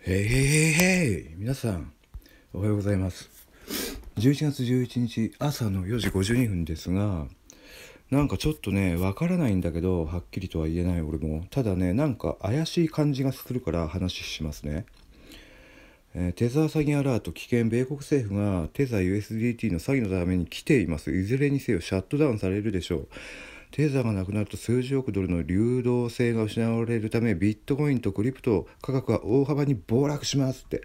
へいへいへいへ皆さんおはようございます。11月11日朝の4時52分ですがなんかちょっとねわからないんだけどはっきりとは言えない。俺も。ただねなんか怪しい感じがするから話しますね。えー、テザー詐欺アラート危険米国政府がテザー USDT の詐欺のために来ています。いずれにせよシャットダウンされるでしょう。テーザーがなくなると数十億ドルの流動性が失われるためビットコインとクリプト価格は大幅に暴落しますって。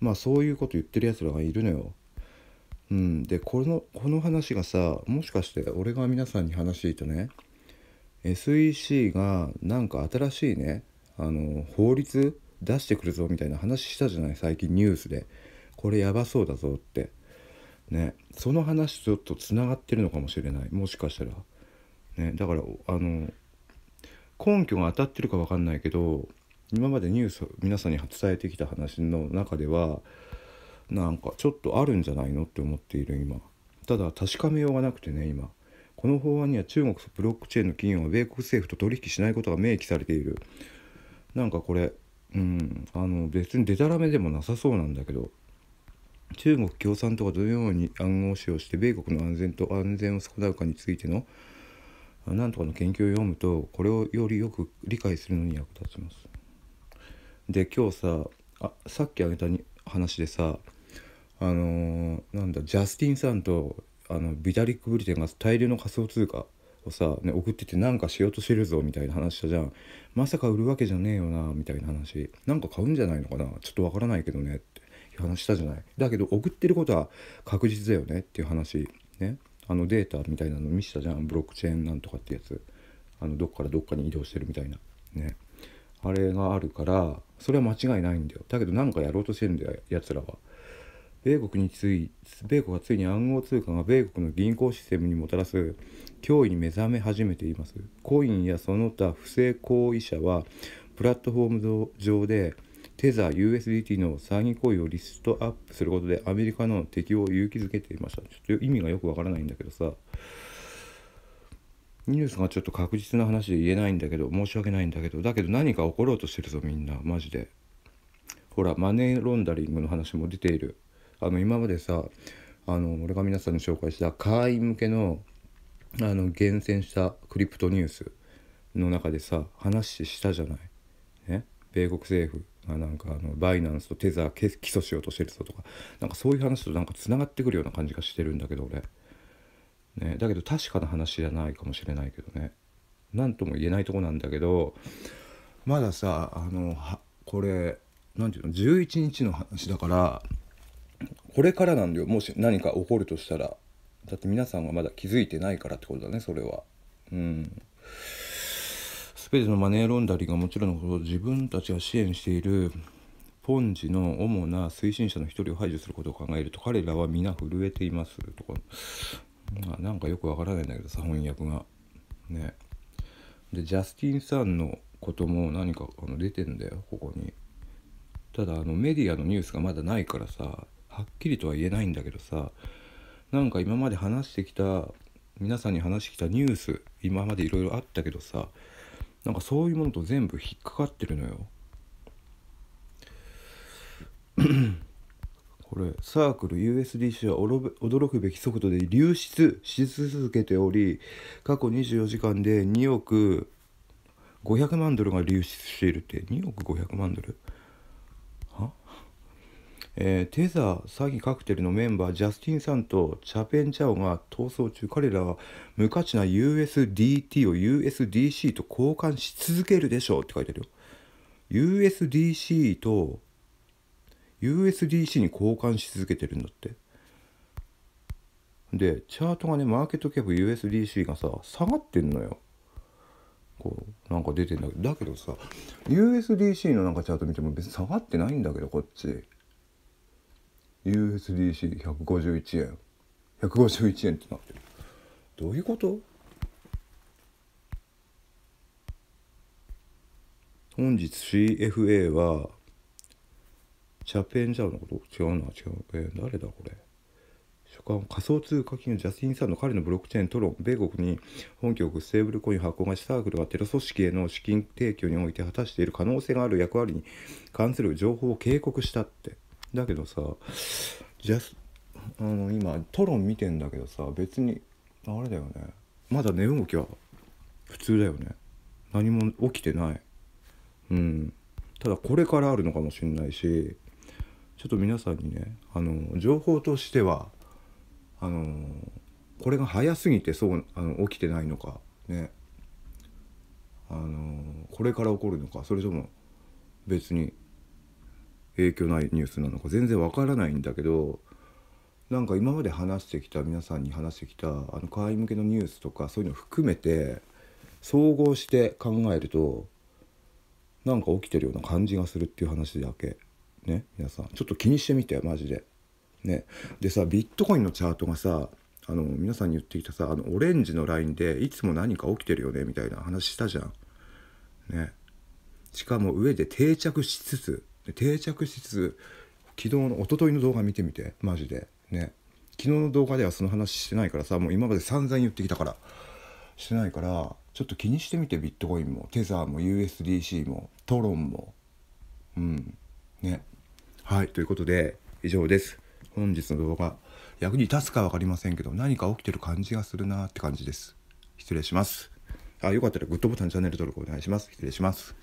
まあそういうこと言ってるやつらがいるのよ。うん、でこのこの話がさもしかして俺が皆さんに話していたね SEC がなんか新しいねあの法律出してくるぞみたいな話したじゃない？最近ニュースで。これやばそうだぞって。ね。その話とちょっとつながってるのかもしれない。もしかしたら。ね、だからあの根拠が当たってるか分かんないけど今までニュース皆さんに伝えてきた話の中ではなんかちょっとあるんじゃないのって思っている今。ただ確かめようがなくてね今。この法案には中国とブロックチェーンの企業は米国政府と取引しないことが明記されている。なんかこれうんあの別にデタラメでもなさそうなんだけど中国共産党がどのように暗号を使用して米国の安全と安全を損なうかについてのなんとかの研究を読むとこれをよりよく理解するのに役立ちます。で今日さあさっき挙げたに話でさあのー、なんだジャスティンさんとあのビタリック・ブリテンが大量の仮想通貨をさ、ね、送っててなんかしようとしてるぞみたいな話したじゃん。まさか売るわけじゃねえよなみたいな話。なんか買うんじゃないのかな？ちょっとわからないけどねって話したじゃない。だけど送ってることは確実だよねっていう話。ね。あのデータみたいなの見せたじゃん。ブロックチェーンなんとかってやつ。あのどっからどっかに移動してるみたいな。ね。あれがあるからそれは間違いないんだよ。だけど何かやろうとしてるんだよやつらは。米国につい米国はついに暗号通貨が米国の銀行システムにもたらす脅威に目覚め始めています。コインやその他不正行為者はプラットフォーム上でテザー USDT の詐欺行為をリストアップすることでアメリカの敵を勇気づけていました。ちょっと意味がよくわからないんだけどさ。ニュースがちょっと確実な話で言えないんだけど申し訳ないんだけど。だけど何か起ころうとしてるぞみんな。マジで。ほらマネーロンダリングの話も出ている。あの今までさあの俺が皆さんに紹介した会員向けのあの厳選したクリプトニュースの中でさ話したじゃない。ね？米国政府。がなんかあのバイナンスとテザー起訴しようとしてるぞとかなんかそういう話となんかつながってくるような感じがしてるんだけど俺、ね、だけど確かな話じゃないかもしれないけどね。何とも言えないとこなんだけどまださあのはこれ何て言うの11日の話だからこれからなんだよ。もし何か起こるとしたらだって皆さんがまだ気づいてないからってことだねそれは。うん。全てのマネーロンダリーがもちろんのこと自分たちが支援しているポンジの主な推進者の一人を排除することを考えると彼らは皆震えていますとか、まあ、なんかよくわからないんだけどさ翻訳が。ね。でジャスティンさんのことも何かあの出てんだよここに。ただあのメディアのニュースがまだないからさはっきりとは言えないんだけどさなんか今まで話してきた皆さんに話してきたニュース今までいろいろあったけどさなんかそういうものと全部引っかかってるのよ。これサークル USDC は驚くべき速度で流出し続けており過去24時間で2億500万ドルが流出しているって。2億500万ドル？えー、テザー詐欺カクテルのメンバージャスティンさんとチャペン・チャオが逃走中。彼らは無価値な USDT を USDC と交換し続けるでしょうって書いてあるよ。USDC と USDC に交換し続けてるんだって。でチャートがねマーケットキャップ USDC がさ下がってんのよ。こうなんか出てんだけど。だけどさ USDC のなんかチャート見ても別に下がってないんだけどこっち。USDC151 円。151円ってなってる。どういうこと？本日 CFA はチャペンジャーのこと？違うな違う。えー、誰だこれ？所管仮想通貨金融ジャスティン・サンの彼のブロックチェーントロン米国に本拠を置くステーブルコイン発行会社サークルがテロ組織への資金提供において果たしている可能性がある役割に関する情報を警告したって。だけどさジャスあの今トロン見てんだけどさ別にあれだよね。まだ値動きは普通だよね。何も起きてない。うん。ただこれからあるのかもしれないしちょっと皆さんにねあの情報としてはあのこれが早すぎてそうあの起きてないのかね。あのこれから起こるのかそれとも別に影響ないニュースなのか全然わからないんだけどなんか今まで話してきた皆さんに話してきたあの会員向けのニュースとかそういうのを含めて総合して考えるとなんか起きてるような感じがするっていう話だけね皆さんちょっと気にしてみてマジで。ね、でさビットコインのチャートがさあの皆さんに言ってきたさあのオレンジのラインでいつも何か起きてるよねみたいな話したじゃん。ね。しかも上で定着しつつで定着しつつ昨日の一昨日の動画見てみてマジで。ね。昨日の動画ではその話してないからさもう今まで散々言ってきたから。してないからちょっと気にしてみてビットコインも。テザーも USDC もトロンも。うん。ね。はいということで以上です。本日の動画。役に立つか分かりませんけど何か起きてる感じがするなって感じです。失礼します。あよかったらグッドボタンチャンネル登録お願いします。失礼します。